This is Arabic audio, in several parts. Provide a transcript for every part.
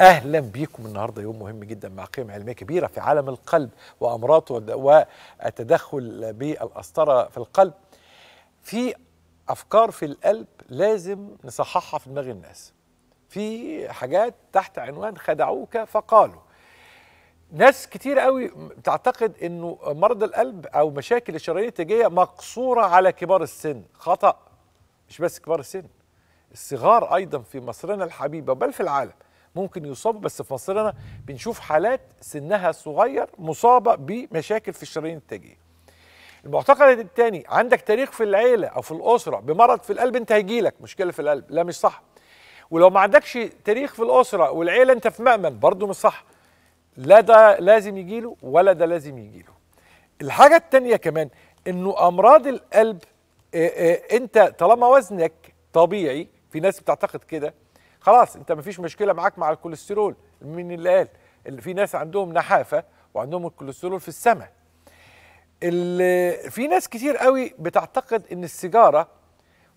أهلا بيكم. النهارده يوم مهم جدا مع قيم علمية كبيرة في عالم القلب وامراضه والتدخل بالقسطره في القلب. في أفكار في القلب لازم نصححها في دماغ الناس. في حاجات تحت عنوان خدعوك فقالوا. ناس كتير قوي بتعتقد إنه مرض القلب أو مشاكل الشرايين التاجيه مقصورة على كبار السن. خطأ. مش بس كبار السن. الصغار أيضا في مصرنا الحبيبة بل في العالم. ممكن يصابوا بس في مصرنا بنشوف حالات سنها صغير مصابة بمشاكل في الشرايين التاجيه المعتقد الثاني عندك تاريخ في العيلة أو في الأسرة بمرض في القلب أنت هيجيلك مشكلة في القلب لا مش صح. ولو ما عندكش تاريخ في الأسرة والعيلة أنت في مأمن برضه مش صح. لا ده لازم يجيله ولا ده لازم يجيله الحاجة الثانية كمان إنه أمراض القلب أنت طالما وزنك طبيعي في ناس بتعتقد كده خلاص انت مفيش مشكلة معاك مع الكوليسترول. مين اللي قال؟ اللي في ناس عندهم نحافة وعندهم الكوليسترول في السماء. ال- في ناس كتير قوي بتعتقد إن السيجارة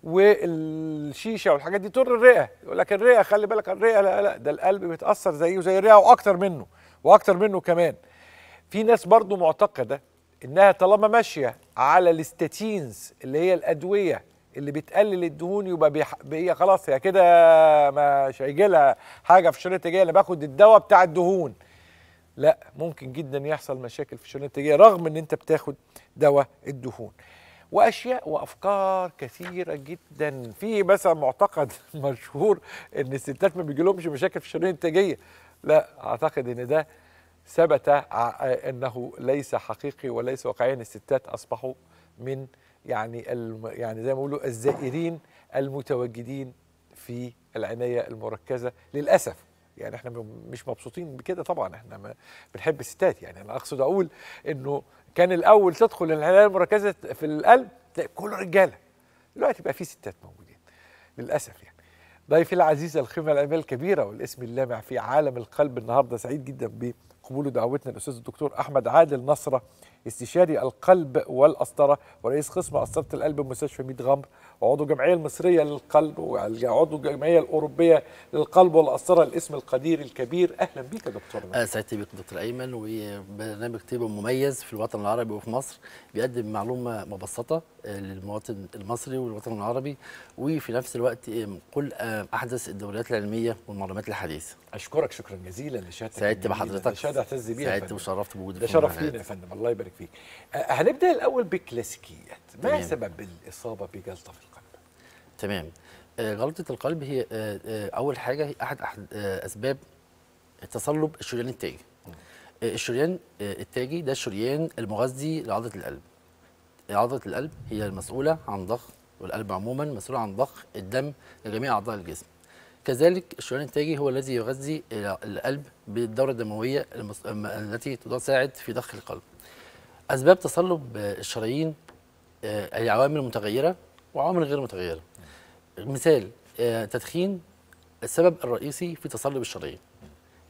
والشيشة والحاجات دي تضر الرئة. يقول لك الرئة خلي بالك الرئة لا لا ده القلب بيتأثر زيه زي الرئة وأكتر منه وأكتر منه كمان. في ناس برضو معتقدة إنها طالما ماشية على الاستاتينز اللي هي الأدوية اللي بتقلل الدهون يبقى بيح... هي خلاص هي كده مش هيجي لها حاجة في الشريط التاجيه أنا باخد الدواء بتاع الدهون. لا ممكن جدا يحصل مشاكل في الشريان التاجيه رغم إن أنت بتاخد دواء الدهون. وأشياء وأفكار كثيرة جدا. في مثلا معتقد مشهور إن الستات ما بيجيلهمش مشاكل في الشريان التاجيه لا أعتقد إن ده ثبت إنه ليس حقيقي وليس واقعيا. الستات أصبحوا من يعني الم يعني زي ما بيقولوا الزائرين المتواجدين في العناية المركزة. للأسف يعني إحنا مش مبسوطين بكده طبعا. إحنا بنحب الستات. يعني أنا أقصد أقول إنه كان الأول تدخل العناية المركزة في القلب تلاقي كله رجالة. دلوقتي بقى في ستات موجودين. للأسف يعني. ضيفي العزيز القيمه العلميه الكبيرة والاسم اللامع في عالم القلب النهارده سعيد جدا بقبول دعوتنا الأستاذ الدكتور أحمد عادل نصرة استشاري القلب والقسطره ورئيس قسم قسطره القلب بمستشفى ميت غمر. وعضو الجمعيه المصرية للقلب وعضو الجمعية الأوروبية للقلب والقسطره الاسم القدير الكبير. أهلا بيك يا دكتور. أنا سعدت بيك دكتور أيمن. وبرنامج طب مميز في الوطن العربي وفي مصر بيقدم معلومة مبسطة آه، للمواطن المصري والوطن العربي. وفي نفس الوقت آه، كل آه، أحدث الدوريات العلمية والمعلومات الحديثة. أشكرك شكرا جزيلا لشهادتك سعدت. بحضرتك. ده شهاده اعتز بيها سعدت. وشرفت بوجودي ده شرف. لينا يا فندم. الله يبارك فيك. آه، هنبدأ الأول بالكلاسيكيات ما تمام. سبب الإصابة بجلطة في القلب؟ تمام. آه، جلطة القلب هي آه، آه، أول حاجة هي أحد آه، أسباب تصلب الشريان التاجي. الشريان التاجي ده الشريان المغذي لعضلة القلب. عضلة القلب هي المسؤولة عن ضخ والقلب عموما مسؤول عن ضخ الدم لجميع أعضاء الجسم. كذلك الشريان التاجي هو الذي يغذي القلب المس- الم- التي تساعد في ضخ القلب. أسباب تصلب الشرايين هي عوامل متغيرة وعوامل غير متغيرة. مثال آه، تدخين السبب الرئيسي في تصلب الشرايين.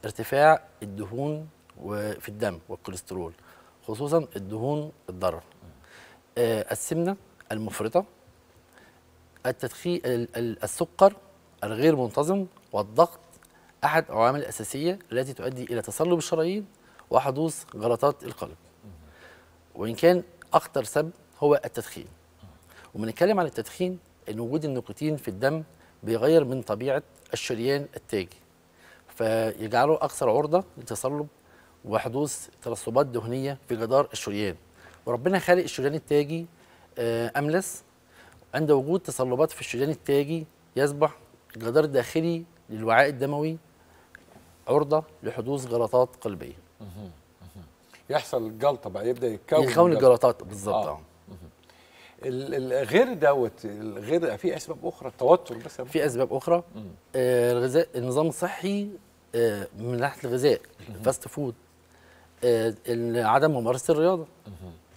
ارتفاع الدهون وفي الدم والكوليسترول خصوصا الدهون الضارة. آه، السمنة المفرطة التدخين ال- ال- السكر الغير منتظم والضغط أحد العوامل الأساسية التي تؤدي إلى تصلب الشرايين وحدوث غلطات القلب. وإن كان أخطر سبب هو التدخين. وبنتكلم عن التدخين إن وجود النيكوتين في الدم بيغير من طبيعة الشريان التاجي. فيجعله أكثر عرضة لتصلب وحدوث ترسبات دهنية في جدار الشريان. وربنا خالق الشريان التاجي آه، أملس. عند وجود تصلبات في الشريان التاجي يصبح الجدار الداخلي للوعاء الدموي عرضة لحدوث جلطات قلبية. يحصل الجلطه بقى يبدأ يتكون يكون الجلطة. الجلطات بالظبط آه. غير دوت غير في أسباب أخرى التوتر مثلا. في أسباب أخرى. آه الغذاء النظام الصحي آه من ناحية الغذاء ال fast food آه عدم ممارسة الرياضة.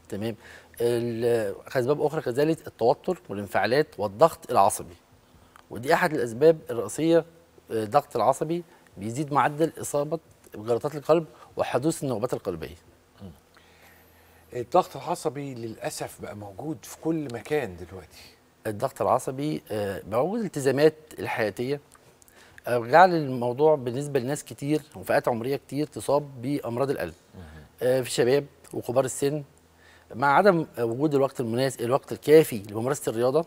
تمام. ال- أسباب أخرى كذلك التوتر والانفعالات والضغط العصبي. ودي أحد الأسباب الرئيسية آه، الضغط العصبي بيزيد معدل إصابة بجلطات القلب وحدوث النوبات القلبية. الضغط العصبي للأسف بقى موجود في كل مكان دلوقتي. الضغط العصبي آه، بوجود الالتزامات الحياتية. آه، جعل الموضوع بالنسبة لناس كتير وفئات عمرية كتير تصاب بأمراض القلب. آه، في شباب وكبار السن. مع عدم وجود الوقت المناسب الوقت الكافي لممارسة الرياضة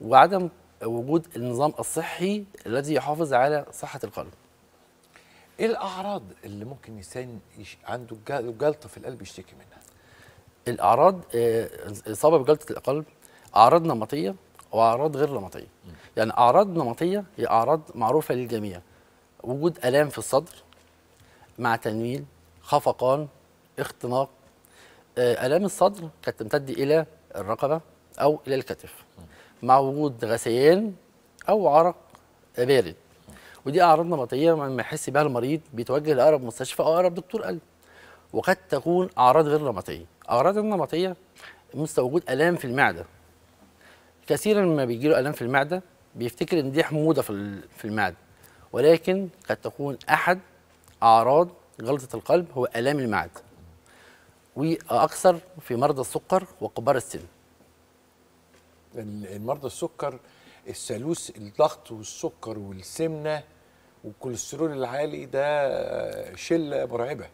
وعدم وجود النظام الصحي الذي يحافظ على صحة القلب. إيه الأعراض اللي ممكن انسان يش... عنده جل- جلطه في القلب يشتكي منها؟ الأعراض آه، الاصابه بجلطة القلب أعراض نمطية وأعراض غير نمطية. يعني أعراض نمطية هي أعراض معروفة للجميع. وجود آلام في الصدر مع تنميل خفقان اختناق آه، آلام الصدر قد تمتد إلى الرقبة أو إلى الكتف مع وجود غثيان أو عرق بارد. ودي أعراض نمطية لما يحس بها المريض بيتوجه لأقرب مستشفى أو أقرب دكتور قلب. وقد تكون أعراض غير نمطية. أعراض النمطيه مثل وجود آلام في المعدة. كثيرا لما بيجي له آلام في المعدة بيفتكر إن دي حموضة في في المعدة. ولكن قد تكون أحد أعراض جلطه القلب هو آلام المعدة. وأكثر في مرضى السكر وكبار السن. ال- المرضى السكر الثالوث الضغط والسكر والسمنة والكوليسترول العالي ده شلة مرعبة.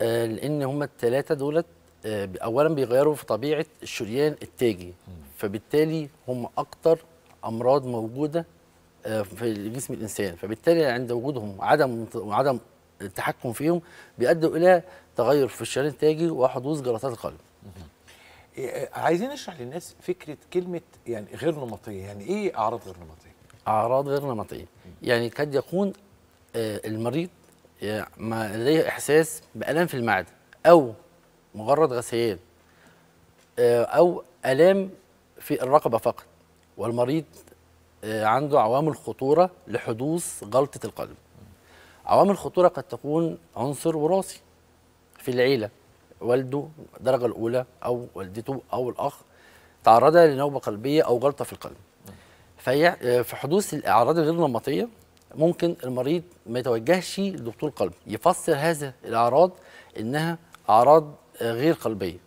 لأن هم الثلاثه دولت آه، اولا بيغيروا في طبيعة الشريان التاجي. فبالتالي هم أكتر أمراض موجودة آه، في جسم الإنسان. فبالتالي عند وجودهم عدم عدم التحكم فيهم بيؤدوا إلى تغير في الشريان التاجي وحدوث جلطات القلب. إيه، عايزين نشرح للناس فكرة كلمة يعني غير نمطية. يعني إيه أعراض غير نمطية؟ أعراض غير نمطية. يعني قد يكون آه، المريض آه، ما لديه إحساس بالام في المعدة أو مجرد غثيان آه، أو ألام في الرقبة فقط والمريض آه، عنده عوامل خطورة لحدوث جلطه القلب عوامل الخطوره قد تكون عنصر وراثي في العيلة والده الدرجة الأولى أو والدته أو الأخ تعرض لنوبة قلبية أو جلطه في القلب فهي في حدوث الأعراض الغير نمطية ممكن المريض ما يتوجهش لدكتور قلب يفسر هذا الأعراض إنها أعراض غير قلبية.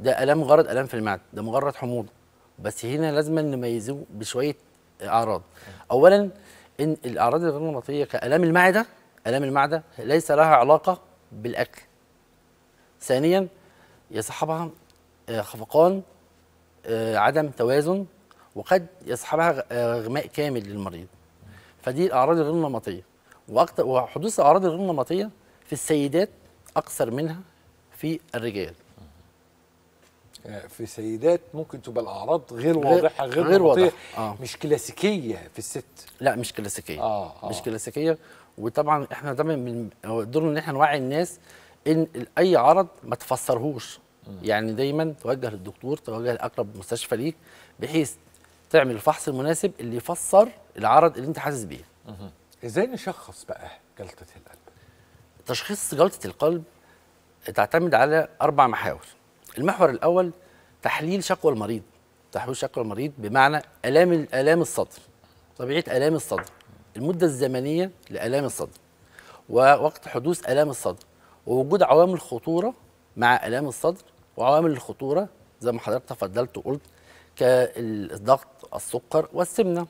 ده الام مجرد الام في المعدة ده مجرد حموضة. بس هنا لازم نميزه بشوية أعراض. اولا إن الأعراض الغير نمطيه كالام المعدة الام المعدة ليس لها علاقة بالأكل. ثانيا يصحبها آه، خفقان آه، عدم توازن وقد يصحبها آه، غماء كامل للمريض. فدي الأعراض الغير نمطية. وأكثر وحدوث الأعراض الغير نمطية في السيدات أكثر منها في الرجال. آه، في سيدات ممكن تبقى الأعراض غير غير- واضحة غير, غير واضحة، آه. مش كلاسيكية في الست. لا مش كلاسيكية. آه، آه. مش كلاسيكية. وطبعا إحنا دايما هو دورنا إن إحنا نوعي الناس إن أي عرض ما تفسرهوش. يعني دايما توجه للدكتور توجه لأقرب مستشفى ليك بحيث تعمل الفحص المناسب اللي يفسر العرض اللي انت حاسس بيه. إزاي نشخص بقى جلطة القلب؟ تشخيص جلطة القلب تعتمد على أربع محاور. المحور الأول تحليل شكوى المريض. تحليل شكوى المريض بمعنى آلام آلام الصدر. طبيعة آلام الصدر. المدة الزمنية لآلام الصدر. ووقت حدوث آلام الصدر. ووجود عوامل خطورة مع آلام الصدر. وعوامل الخطورة زي ما حضرتك تفضلت وقلت كالضغط السكر والسمنة.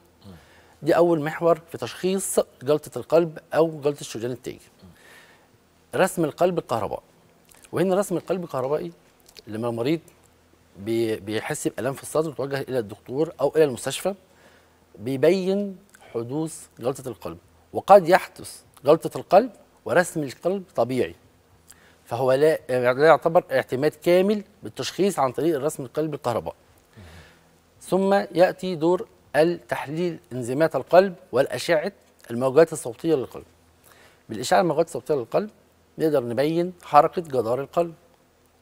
دي أول محور في تشخيص جلطة القلب أو جلطة الشريان التاجي رسم القلب الكهربائي. وهنا رسم القلب الكهربائي لما المريض بي- بيحس بألم في الصدر وتوجه إلى الدكتور أو إلى المستشفى بيبين حدوث جلطة القلب. وقد يحدث جلطة القلب ورسم القلب طبيعي. فهو لا يعتبر اعتماد كامل بالتشخيص عن طريق الرسم القلب الكهربائي. ثم يأتي دور التحليل انزيمات القلب والأشعة الموجات الصوتية للقلب. بالإشعة الموجات الصوتية للقلب نقدر نبين حركة جدار القلب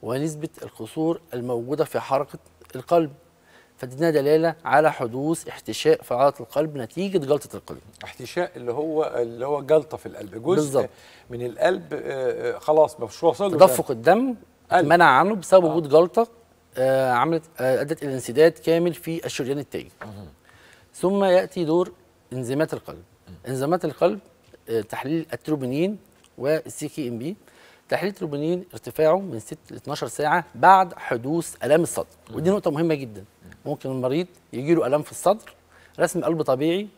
ونسبة الكسور الموجودة في حركة القلب. فدينا دلالة على حدوث احتشاء في عضلة القلب نتيجة جلطة القلب. احتشاء اللي هو اللي هو جلطة في القلب. جزء بالظبط. من القلب آه، آه، خلاص مش واصل له تدفق الدم. منع عنه بسبب وجود جلطة آه، عملت آه، أدت إلى انسداد كامل في الشريان التاجي ثم يأتي دور إنزيمات القلب. إنزيمات القلب آه، تحليل ال troponin وال CK-MB تحليل التروبونين ارتفاعه من 6 ل 12 ساعة بعد حدوث آلام الصدر. ودي نقطة مهمة جدا. ممكن المريض يجي له آلام في الصدر رسم قلب طبيعي.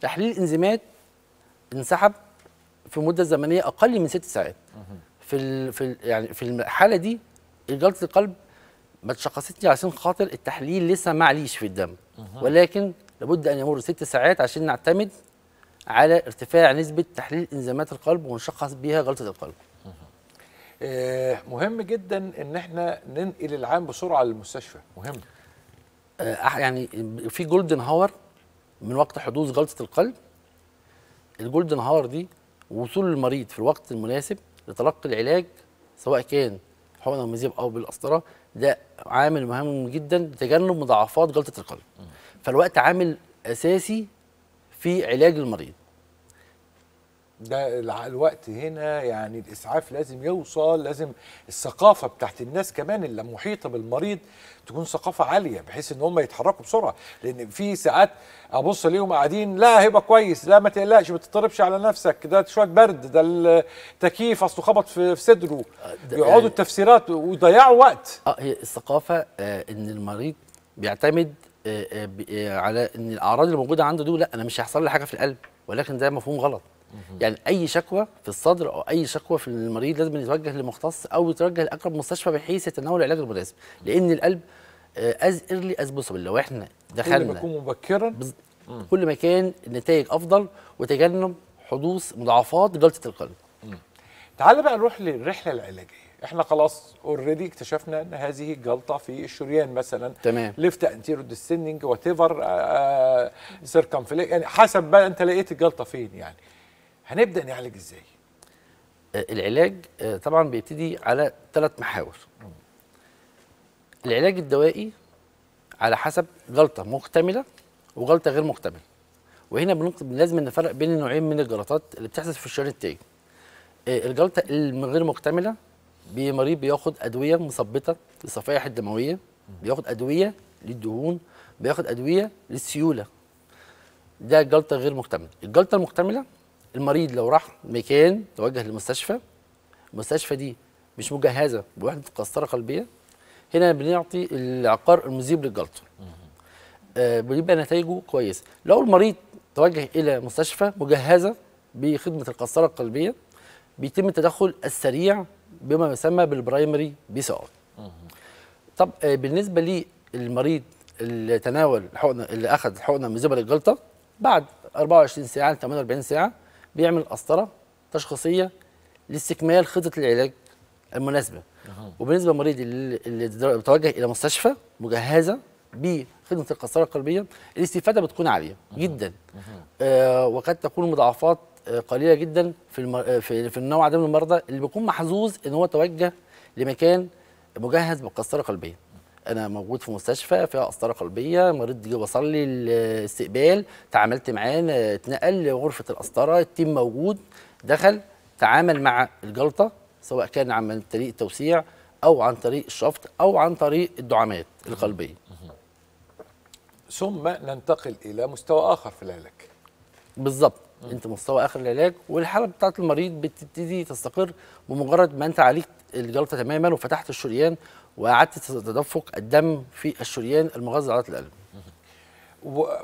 تحليل انزيمات انسحب في مدة زمنية أقل من ست ساعات. في ال في ال يعني في الحالة دي جلطه القلب ما تشخصتش عشان خاطر التحليل لسه ما عليش في الدم. ولكن لابد أن يمر ست ساعات عشان نعتمد على ارتفاع نسبة تحليل إنزيمات القلب ونشخص بيها جلطه القلب. آه، مهم جدا إن إحنا ننقل العام بسرعة للمستشفى. مهم. آه، يعني في golden hour من وقت حدوث جلطه القلب. ال golden hour دي وصول المريض في الوقت المناسب لتلقي العلاج سواء كان حقن المذيب أو بالقسطره ده عامل مهم جدا لتجنب مضاعفات جلطه القلب. فالوقت عامل أساسي في علاج المريض. ده الوقت هنا يعني الإسعاف لازم يوصل لازم الثقافة بتاعت الناس كمان اللي محيطة بالمريض تكون ثقافة عالية بحيث إن هم يتحركوا بسرعة. لأن في ساعات أبص ليهم قاعدين لا هيبقى كويس لا ما تقلقش ما تضطربش على نفسك ده شوية برد ده التكييف أصله خبط في صدره. ده يقعدوا يعني- التفسيرات ويضيعوا وقت. آه هي الثقافة آه إن المريض بيعتمد آه آه آه على إن الأعراض اللي موجودة عنده دي لا أنا مش هيحصل لي حاجة في القلب ولكن ده مفهوم غلط. يعني أي شكوى في الصدر أو أي شكوى في المريض لازم يتوجه لمختص أو يتوجه لأقرب مستشفى بحيث يتناول العلاج المناسب. لأن القلب as early as possible لو إحنا كل ما دخلنا يكون مبكرا. بز- كل ما كان النتائج أفضل وتجنب حدوث مضاعفات جلطه القلب. تعال بقى نروح للرحلة العلاجية. إحنا خلاص already اكتشفنا إن هذه جلطه في الشريان مثلا. تمام. left anterior descending whatever سيركمفليك يعني حسب بقى أنت لقيت الجلطة فين يعني. هنبدأ نعالج إزاي؟ آه، العلاج آه، طبعا بيبتدي على ثلاث محاور. العلاج الدوائي على حسب جلطة مكتملة وجلطة غير مكتملة. وهنا لازم نفرق بين النوعين من الجلطات اللي بتحدث في الشريان التاجي آه، الجلطة الغير مكتملة بمريض بياخد أدوية مثبطه للصفائح الدموية بياخد أدوية للدهون بياخد أدوية للسيولة. ده الجلطه غير مكتملة. الجلطة المكتملة المريض لو راح مكان توجه للمستشفى المستشفى دي مش مجهزة بوحدة قسطرة قلبية هنا بنعطي العقار المذيب للجلطة. آه بيبقى نتائجه كويسه لو المريض توجه إلى مستشفى مجهزة بخدمة القسطرة القلبية بيتم التدخل السريع بما يسمى بال primary PCI طب آه، بالنسبة للمريض اللي تناول الحقنه اللي أخذ الحقنه المذيبه للجلطه بعد 24 ساعة ل 48 ساعة بيعمل قسطرة تشخيصية لاستكمال خطة العلاج المناسبة. وبالنسبة للمريض اللي بيتوجه إلى مستشفى مجهزة بخدمة القسطرة القلبية الاستفادة بتكون عالية جدا. آه وقد تكون مضاعفات قليلة جدا في المر... آه، في في النوع ده من المرضى اللي بيكون محظوظ إن هو توجه لمكان مجهز بقسطره قلبيه أنا موجود في مستشفى فيها قسطرة قلبية مريض جه وصل لي الاستقبال تعاملت معاه آه، اتنقل لغرفة القسطرة ال team موجود دخل تعامل مع الجلطة سواء كان عن طريق التوسيع أو عن طريق الشفط أو عن طريق الدعامات القلبية. ثم ننتقل إلى مستوى آخر في العلاج. بالظبط انت مستوى اخر العلاج والحالة بتاعت المريض بتبتدي تستقر بمجرد ما انت عالجت الجلطة تماما وفتحت الشريان وقعدت تدفق الدم في الشريان المغذي لعضله القلب.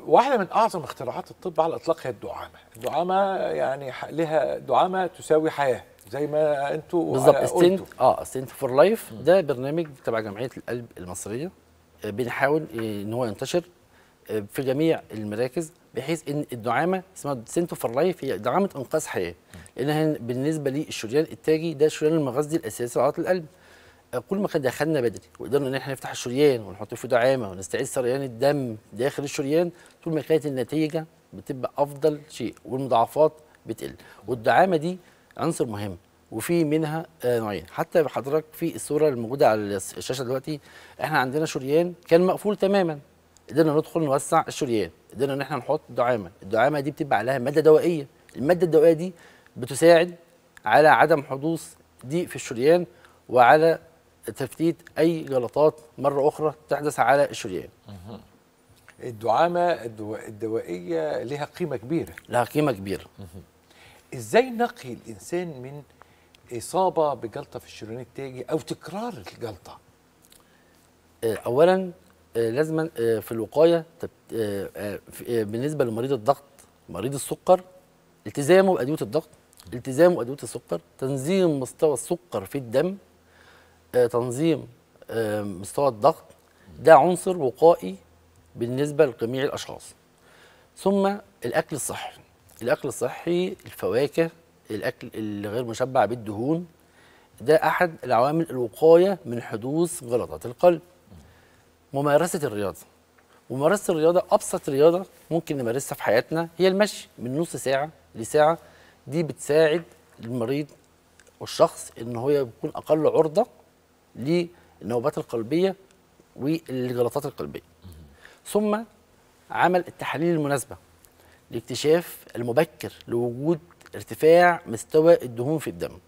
واحدة من أعظم اختراعات الطب على الإطلاق هي الدعامة. الدعامة يعني لها دعامة تساوي حياة زي ما أنتوا بالظبط stent قلتوا آه Stent for Life ده برنامج تبع جمعية القلب المصرية آه، بنحاول آه، إن هو ينتشر آه، في جميع المراكز. بحيث إن الدعامة اسمها Stent for Life هي دعامة إنقاذ حياة. لانها بالنسبة للشريان التاجي ده الشريان المغذي الأساسي لعضلة القلب. كل ما كان دخلنا بدري وقدرنا إن إحنا نفتح الشريان ونحط فيه دعامة ونستعيد سريان الدم داخل الشريان طول ما كانت النتيجة بتبقى أفضل شيء والمضاعفات بتقل. والدعامة دي عنصر مهم وفي منها آه، نوعين. حتى حضرتك في الصورة الموجوده على الشاشة دلوقتي إحنا عندنا شريان كان مقفول تماما. قدرنا ندخل نوسع الشريان قدرنا إن إحنا نحط دعامة الدعامة دي بتبقى عليها مادة دوائية المادة الدوائية دي بتساعد على عدم حدوث ضيق في الشريان وعلى تفتيت أي جلطات مرة أخرى تحدث على الشريان. الدعامة الدو- الدوائية لها قيمة كبيرة. لها قيمة كبيرة. إزاي نقي الإنسان من إصابة بجلطة في الشريان التاجي أو تكرار الجلطة؟ آه، اولا آه، لازما آه، في الوقاية آه، بالنسبة لمريض الضغط مريض السكر التزامه بأدوية الضغط التزامه بأدوية السكر تنظيم مستوى السكر في الدم تنظيم مستوى الضغط ده عنصر وقائي بالنسبة لجميع الأشخاص. ثم الأكل الصحي الأكل الصحي الفواكه الأكل اللي غير مشبع بالدهون ده أحد العوامل الوقاية من حدوث غلطات القلب. ممارسة الرياضة. ممارسة الرياضة أبسط رياضة ممكن نمارسها في حياتنا هي المشي. من نص ساعة لساعة. دي بتساعد المريض والشخص إن هو يكون أقل عرضة للنوبات القلبية والجلطات القلبية. ثم عمل التحاليل المناسبة لاكتشاف المبكر لوجود ارتفاع مستوى الدهون في الدم.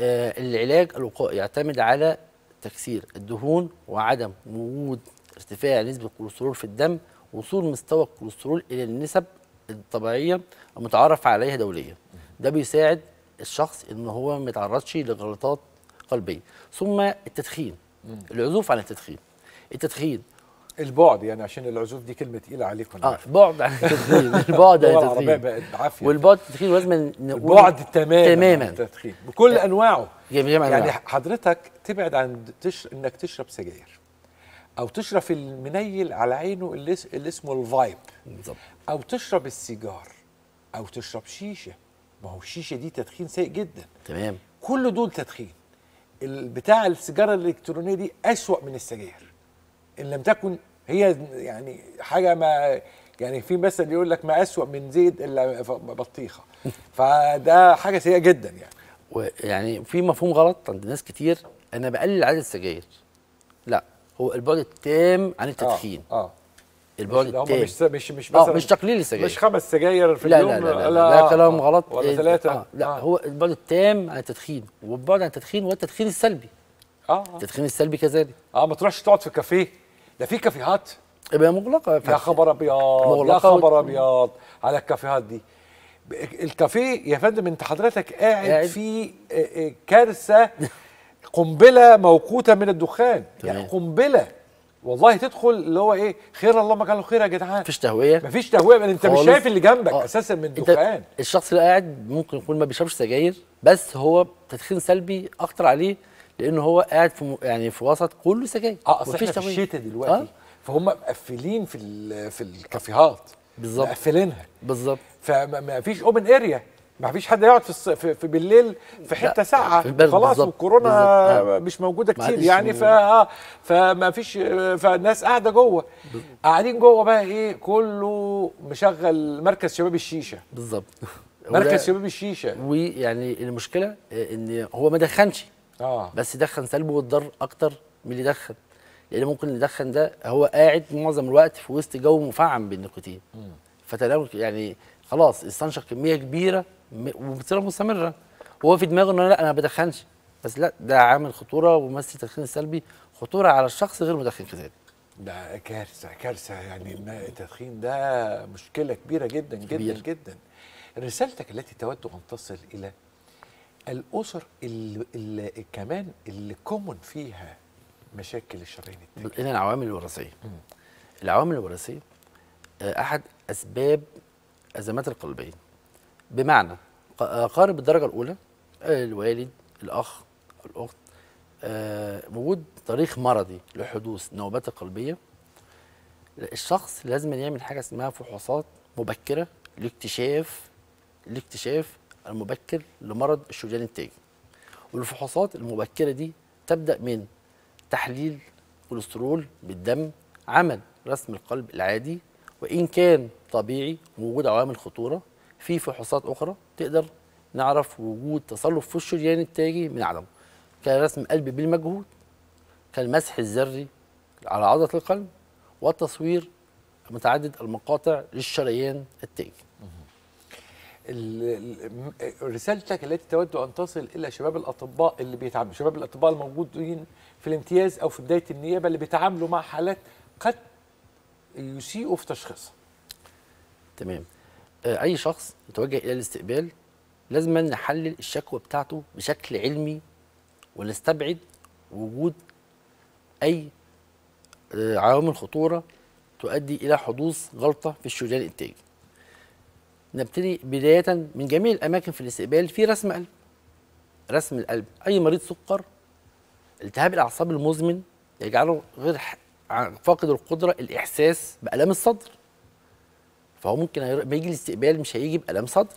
آه، العلاج الوقائي يعتمد على تكسير الدهون وعدم وجود ارتفاع نسبة الكوليسترول في الدم وصول مستوى الكوليسترول إلى النسب الطبيعية المتعارف عليها دوليا. ده بيساعد الشخص إن هو ما يتعرضش لجلطات قلبية. ثم التدخين. العزوف عن التدخين. التدخين البعد يعني عشان العزوف دي كلمة تقيلة عليكم. آه. بعد عن التدخين. البعد عن التدخين. بقت بعافية. والبعد التدخين لازم نقول البعد تماما تماما. التدخين بكل أنواعه. جميع يعني أنواعه. حضرتك تبعد عن تش... إنك تشرب سجاير أو تشرب المنيل على عينه اللي, اللي اسمه الفايب. بالظبط. أو تشرب السيجار أو تشرب شيشة. ما هو الشيشة دي تدخين سيء جدا. تمام. كل دول تدخين. بتاع السيجارة الإلكترونية دي أسوأ من السجاير. إن لم تكن هي يعني حاجة ما يعني في مثل يقول لك ما أسوأ من زيت إلا بطيخة. فده حاجة سيئة جدا يعني. ويعني في مفهوم غلط عند ناس كتير أنا بقلل عدد السجاير. لا هو البعد التام عن التدخين. آه, آه. البعد التام. مش مش مش آه مثلا مش تقليل السجاير. مش خمس سجاير في لا اليوم لا لا, لا, لا. ده كلام غلط. ولا ثلاثة. آه لا آه. هو البعد التام عن التدخين والبعد عن التدخين هو التدخين السلبي. آه آه, التدخين السلبي كذلك. آه ما تروحش تقعد في كافيه ده في كافيهات؟ يبقى مغلقة يا خبر أبيض يا خبر أبيض على الكافيهات دي. الكافيه يا فندم انت حضرتك قاعد, قاعد. في آه، آه، كارثة قنبلة موقوتة من الدخان. يعني. قنبلة. والله تدخل اللي هو إيه خير اللهم اجعله خير يا جدعان. مفيش تهوية. مفيش تهوية. من انت مش. شايف اللي جنبك آه. أساسا من الدخان. الشخص اللي قاعد ممكن يكون ما بيشربش سجاير بس هو تدخين سلبي اخطر عليه لأنه هو قاعد في يعني في وسط كله سجاير آه أصل إحنا في. الشتاء دلوقتي. آه. فهم مقفلين في في الكافيهات. بالظبط. مقفلينها. بالظبط. فما ما فيش open area ما فيش حد يقعد في, الص... في, في بالليل في حتة ساعه خلاص والكورونا آه. مش موجودة كتير. يعني. ف آه، فما فيش فالناس قاعدة جوه. قاعدين جوه بقى إيه؟ كله مشغل مركز شباب الشيشة. بالظبط. مركز شباب الشيشة. ويعني المشكلة إن هو ما دخنش. آه. بس دخن سلبي واتضر أكتر من اللي دخن لأن ممكن اللي دخن ده هو قاعد معظم الوقت في وسط جو مفعم بالنيكوتين. فتناول يعني خلاص استنشق كمية كبيرة وبصيغه مستمرة. وهو في دماغه إن أنا لا أنا ما بدخنش. بس لا ده عامل خطورة ومثل التدخين السلبي خطورة على الشخص غير مدخن كذلك. ده كارثة كارثة يعني التدخين ده مشكلة كبيرة جدا جدا كبير. جدا. رسالتك التي تود أن تصل إلى الأسر اللي, اللي كمان اللي كومن فيها مشاكل الشرايين التاجية هنا العوامل الوراثية. العوامل الوراثية آه، أحد أسباب أزمات القلبيه بمعنى آه، قارب الدرجة الأولى آه، الوالد الأخ الأخت وجود تاريخ مرضي لحدوث نوبات القلبيه الشخص لازم يعمل حاجة اسمها فحوصات مبكرة لاكتشاف لاكتشاف المبكر لمرض الشريان التاجي والفحوصات المبكرة دي تبدأ من تحليل كوليسترول بالدم عمل رسم القلب العادي وإن كان طبيعي وجود عوامل خطورة في فحوصات أخرى تقدر نعرف وجود تصلب في الشريان التاجي من عدمه. كرسم قلب بالمجهود كالمسح الذري على عضلة القلب والتصوير متعدد المقاطع للشريان التاجي. ال- ال- رسالتك التي تود أن تصل إلى شباب الأطباء اللي بيتعاملوا شباب الأطباء الموجودين في الامتياز أو في بداية النيابة اللي بيتعاملوا مع حالات قد يسيئوا في تشخيصها. تمام. آه، أي شخص يتوجه إلى الاستقبال لازم نحلل الشكوى بتاعته بشكل علمي ونستبعد وجود أي آه، عوامل خطورة تؤدي إلى حدوث غلطة في الشريان الإنتاجي. نبتدي بداية من جميع الأماكن في الاستقبال في رسم قلب. رسم القلب. أي مريض سكر التهاب الأعصاب المزمن يجعله غير فاقد القدرة الإحساس بالام الصدر. فهو ممكن هير- ما يجي الاستقبال مش هيجي بالام صدر.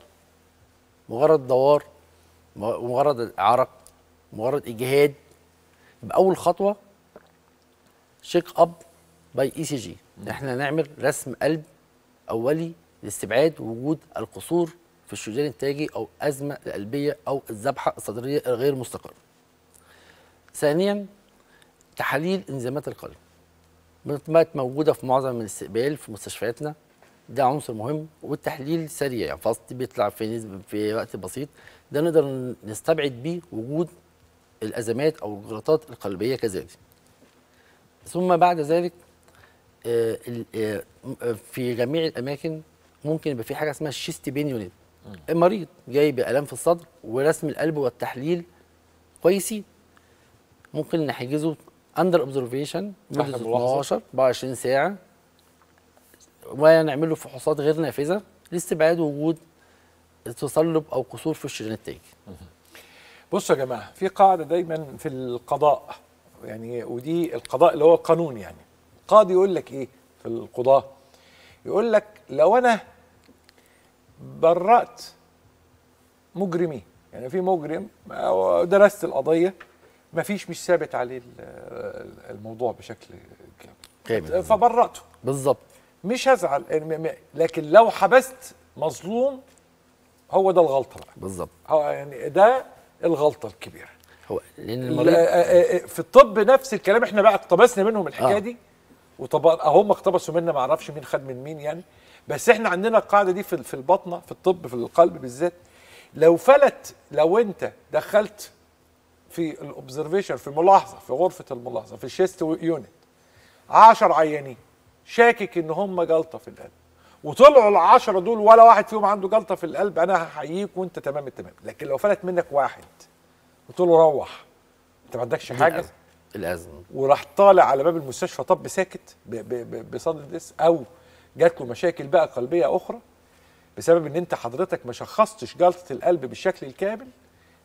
مجرد دوار مجرد عرق مجرد إجهاد. يبقى أول خطوة check up by ECG. إحنا نعمل رسم قلب أولي لاستبعاد وجود القصور في الشريان التاجي أو أزمة القلبية أو الذبحة الصدرية الغير مستقرة. ثانيا تحاليل انزيمات القلب بقت موجودة في معظم الاستقبال في مستشفياتنا ده عنصر مهم والتحليل سريع يعني فاست بيطلع في في وقت بسيط ده نقدر نستبعد بيه وجود الأزمات أو الجلطات القلبية كذلك. ثم بعد ذلك آه، آه، م- في جميع الأماكن ممكن يبقى في حاجة اسمها ال chest pain unit المريض جاي بالام في الصدر ورسم القلب والتحليل كويسين ممكن نحجزه under observation مده تحت الملاحظة. 12 24 ساعة. ونعمل له فحوصات غير نافذة لاستبعاد وجود تصلب أو قصور في الشريان التاجي بصوا يا جماعة في قاعدة دايما في القضاء يعني ودي القضاء اللي هو القانون يعني. قاضي يقول لك إيه في القضاه يقول لك لو أنا برأت مجرمين يعني في مجرم درست القضية مفيش مش ثابت عليه ال- الموضوع بشكل كامل. فبرأته. بالظبط. مش هزعل لكن لو حبست مظلوم هو ده الغلطة بقى. بالظبط. هو يعني ده الغلطة الكبيرة. هو لأن ال- المريض آه، آه، آه، في الطب نفس الكلام إحنا بقى اقتبسنا منهم الحكاية آه. دي. وطب هم اقتبسوا منا ما أعرفش مين خد من مين يعني. بس إحنا عندنا القاعده دي في في الباطنة في الطب في القلب بالذات. لو فلت لو أنت دخلت في ال observation في الملاحظه في غرفة الملاحظة في ال chest unit 10 عيانين شاكك إن هم جلطة في القلب. وطلعوا العشرة دول ولا واحد فيهم عنده جلطة في القلب أنا هحييك وأنت تمام التمام لكن لو فلت منك واحد قلت له روح. أنت ما عندكش حاجة. الأزمة. وراح طالع على باب المستشفى طب ساكت ب- ب- ب- بصدر دس أو جات له مشاكل بقى قلبية أخرى بسبب إن أنت حضرتك ما شخصتش جلطة القلب بالشكل الكامل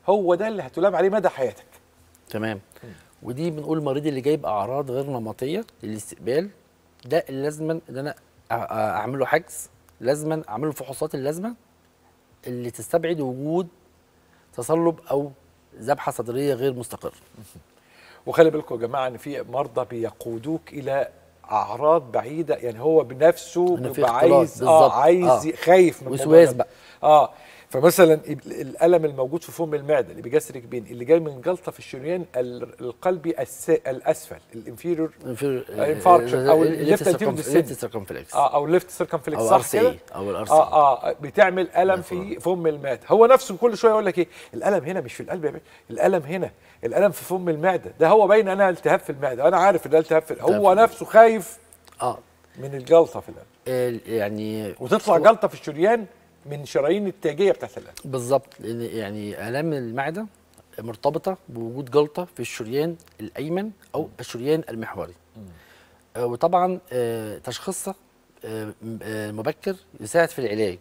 هو ده اللي هتلام عليه مدى حياتك. تمام. ودي بنقول المريض اللي جايب أعراض غير نمطية للاستقبال ده اللي لازما إن أنا أ- أ- اعمل له حجز لازما اعمل له الفحوصات اللازمة اللي تستبعد وجود تصلب أو ذبحة صدرية غير مستقرة. وخلي بالكم يا جماعة إن في مرضى بيقودوك إلى أعراض بعيدة يعني هو بنفسه بيبقى عايز. آه عايز آه. خايف من وسواس. بقى. آه فمثلا ال- الألم الموجود في فم المعدة اللي بيحيرك بين اللي جاي من جلطة في الشريان ال- القلبي الس- الأسفل ال inferior infarction أو ال left. ال left circumflex آه أو left circumflex أو صح كده أو ال RCA آه بتعمل ألم في فم المعدة هو نفسه كل شوية يقول لك إيه الألم هنا مش في القلب يا الألم هنا الألم في فم المعدة. ده هو باين أنا التهاب في المعدة. أنا عارف إن ده التهاب في هو نفسه خايف آه. من الجلطة في القلب ال- يعني وتطلع جلطة في الشريان من شرايين التاجية بتاعت القلب بالظبط. لأن يعني الام المعدة مرتبطة بوجود جلطة في الشريان الأيمن أو الشريان المحوري. آه، وطبعا آه، تشخيصها آه، آه، مبكر يساعد في العلاج.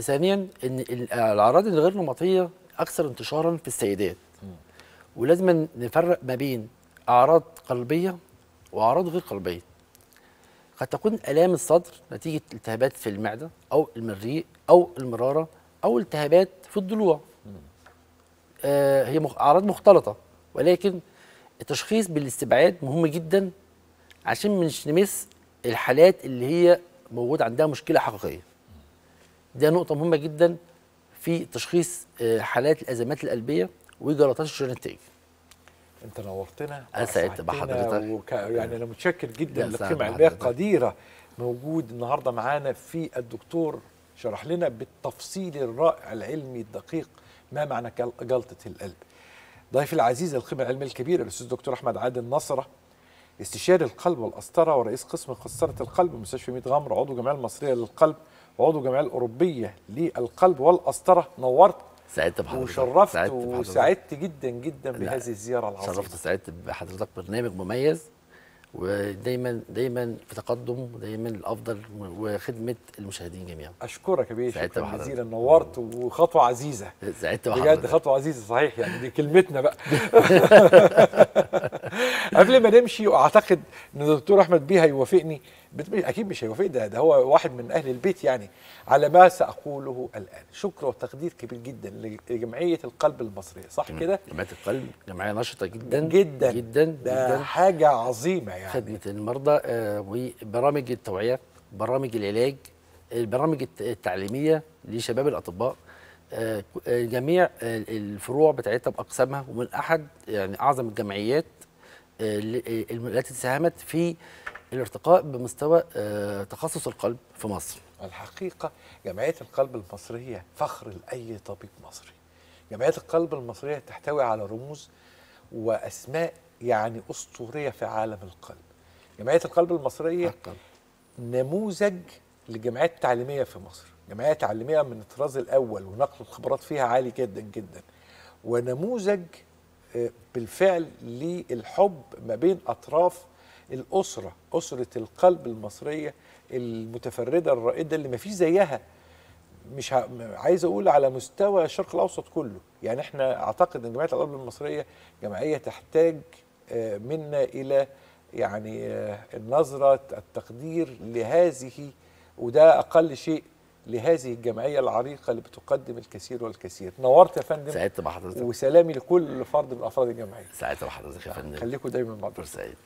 ثانيا إن ال- الاعراض الغير نمطية أكثر انتشارا في السيدات. ولازم نفرق ما بين أعراض قلبية وأعراض غير قلبية. قد تكون آلام الصدر نتيجة التهابات في المعدة أو المريء أو المرارة أو التهابات في الضلوع. آه هي أعراض مختلطة ولكن التشخيص بالاستبعاد مهم جدا عشان مش نمس الحالات اللي هي موجود عندها مشكلة حقيقية. ده نقطة مهمة جدا في تشخيص آه، حالات الأزمات القلبية. وجلطات الشريان التاجي انت نورتنا أنا سعدت وأسعدتنا بحضرتك. وك... يعني أنا متشكر جدا لا، سعد لقيمه علميه بحضرتك. قديرة موجود النهارده معانا في الدكتور شرح لنا بالتفصيل الرائع العلمي الدقيق ما معنى جل- جلطة القلب ضيفي العزيز القيمة العلمية الكبيرة الأستاذ دكتور أحمد عادل نصرة استشاري القلب والقسطره ورئيس قسم قسطره القلب بمستشفى ميت غمر عضو الجمعيه المصرية للقلب وعضو الجمعيه الأوروبية للقلب والقسطره نورت سعدت بحضرتك وشرفت سعدت بحضرتك. وسعدت جدا جدا بهذه الزيارة العظيمة. شرفت سعدت بحضرتك برنامج مميز ودايما دايما في تقدم ودايما الأفضل وخدمة المشاهدين جميعا. أشكرك يا سعدت شكرا. جزيلا نورت وخطوة عزيزة. سعدت بجد بحضرتك خطوة عزيزة صحيح يعني دي كلمتنا بقى. قبل ما نمشي وأعتقد إن الدكتور أحمد بيه هيوافقني. أكيد مش هيوافق ده ده هو واحد من أهل البيت يعني. على ما سأقوله الآن. شكر وتقدير كبير جدا لجمعية القلب المصرية صح كده؟ جمعيه القلب جمعية نشطه جدا. جدا. جدا ده جدا. حاجة عظيمة يعني. خدمة المرضى آه، وبرامج التوعية برامج العلاج البرامج الت- التعليمية لشباب الأطباء. آه، آه، جميع آه، الفروع بتاعتها بأقسامها ومن أحد يعني أعظم الجمعيات آه، آه، التي ساهمت في الارتقاء بمستوى آه، تخصص القلب في مصر. الحقيقة جمعية القلب المصرية فخر لأي طبيب مصري. جمعية القلب المصرية تحتوي على رموز وأسماء يعني أسطورية في عالم القلب. جمعية القلب المصرية حقاً. نموذج للجمعيات التعليمية في مصر. جمعية تعليمية من الطراز الأول ونقل الخبرات فيها عالي جدا جدا. ونموذج بالفعل للحب ما بين أطراف الأسرة أسرة القلب المصرية المتفردة الرائدة اللي ما فيش زيها. مش عايز أقول على مستوى الشرق الأوسط كله. يعني إحنا أعتقد إن جمعية القلب المصرية جمعية تحتاج آه، منا إلى يعني آه، النظرة التقدير لهذه وده أقل شيء لهذه الجمعية العريقة اللي بتقدم الكثير والكثير. نورت يا فندم. سعدت بحضرتك. وسلامي لكل فرد من أفراد الجمعية. سعدت بحضرتك يا فندم. خليكم دايما مع سعيد.